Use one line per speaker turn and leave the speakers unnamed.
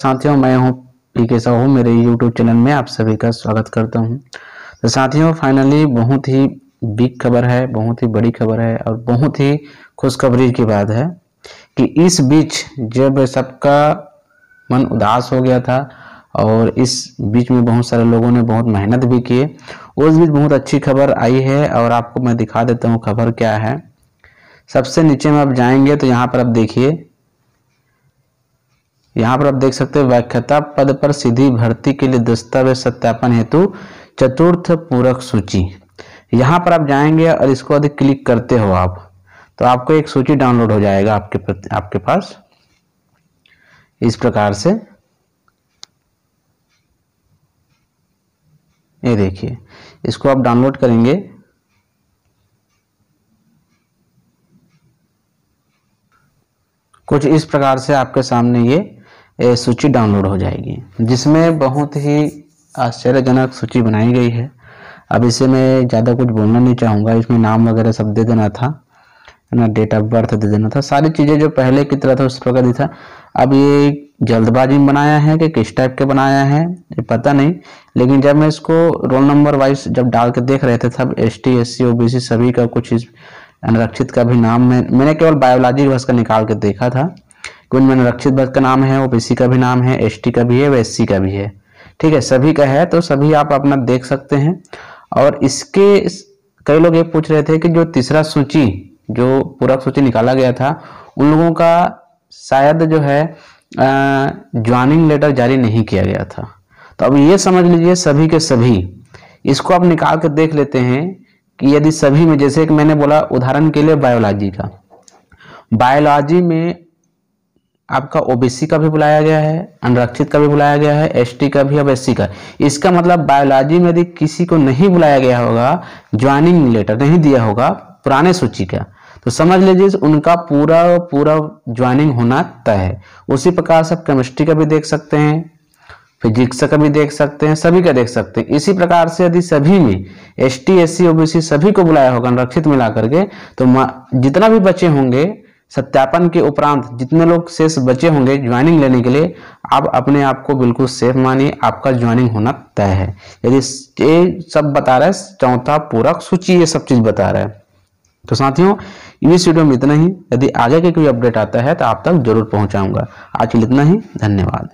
साथियों, मैं हूँ पी के साहू, मेरे यूट्यूब चैनल में आप सभी का स्वागत करता हूँ। तो साथियों फाइनली बहुत ही बिग खबर है, बहुत ही बड़ी खबर है और बहुत ही खुशखबरी की बात है कि इस बीच जब सबका मन उदास हो गया था और इस बीच में बहुत सारे लोगों ने बहुत मेहनत भी किए उस बीच बहुत अच्छी खबर आई है और आपको मैं दिखा देता हूँ खबर क्या है। सबसे नीचे में आप जाएँगे तो यहाँ पर आप देखिए यहाँ पर आप देख सकते हैं, व्याख्याता पद पर सीधी भर्ती के लिए दस्तावेज़ सत्यापन हेतु चतुर्थ पूरक सूची। यहाँ पर आप जाएँगे और इसको अधिक क्लिक करते हो आप तो आपको एक सूची डाउनलोड हो जाएगा आपके आपके पास। इस प्रकार से ये देखिए, इसको आप डाउनलोड करेंगे। कुछ इस प्रकार से आपके सामने ये सूची डाउनलोड हो जाएगी, जिसमें बहुत ही आश्चर्यजनक सूची बनाई गई है। अब इसे मैं ज़्यादा कुछ बोलना नहीं चाहूँगा, इसमें नाम वगैरह सब दे देना था ना डेट ऑफ़ बर्थ दे देना था, सारी चीज़ें जो पहले की तरह था, उस प्रकार दी था। अब ये जल्दबाजी में बनाया है कि किस टाइप के बनाया है, ये पता नहीं, लेकिन जब मैं इसको रोल नंबर वाइज जब डाल के देख रहे थे, तब S T S C O B C सभी का कुछ इस, अनरक्षित का भी नाम में, मैंने केवल बायोलॉजी का निकाल के देखा था। कि उनमें अनरक्षित बस का नाम है ओबीसी का भी नाम है एसटी का भी है, व का भी है। ठीक है, सभी का है तो सभी आप अपना देख सकते हैं। और इसके कई लोग ये पूछ रहे थे कि जो तीसरा सूची, जो पूरक सूची निकाला गया था, उन लोगों का शायद जो है ज्वाइनिंग लेटर जारी नहीं किया गया था। तो अब ये समझ लीजिए सभी के सभी। इसको आप निकाल कर देख लेते हैं कि यदि सभी में, जैसे कि मैंने बोला उदाहरण के लिए बायोलॉजी का। बायोलॉजी में आपका ओबीसी का भी बुलाया गया है, अनरक्षित का भी बुलाया गया है एसटी का भी अब एससी का। इसका मतलब बायोलॉजी में यदि किसी को नहीं बुलाया गया होगा ज्वाइनिंग लेटर नहीं दिया होगा, पुराने सूची का तो समझ लीजिए उनका पूरा पूरा ज्वाइनिंग होना तय है। उसी प्रकार से आप केमिस्ट्री का भी देख सकते हैं फिजिक्स का भी देख सकते हैं, सभी का देख सकते हैं। इसी प्रकार से यदि सभी में S T S C OBC सभी को बुलाया होगा, अनरक्षित मिला करके तो जितना भी बच्चे होंगे सत्यापन के उपरांत जितने लोग शेष बचे होंगे ज्वाइनिंग लेने के लिए, आप अपने आप को बिल्कुल सेफ़ मानिए, आपका ज्वाइनिंग होना तय है। यदि ये सब बता रहा है, चौथा पूरक सूची ये सब चीज़ बता रहा है। तो साथियों, इस वीडियो में इतना ही। यदि आगे के कोई अपडेट आता है तो आप तक ज़रूर पहुंचाऊँगा। आज के लिए इतना ही। धन्यवाद।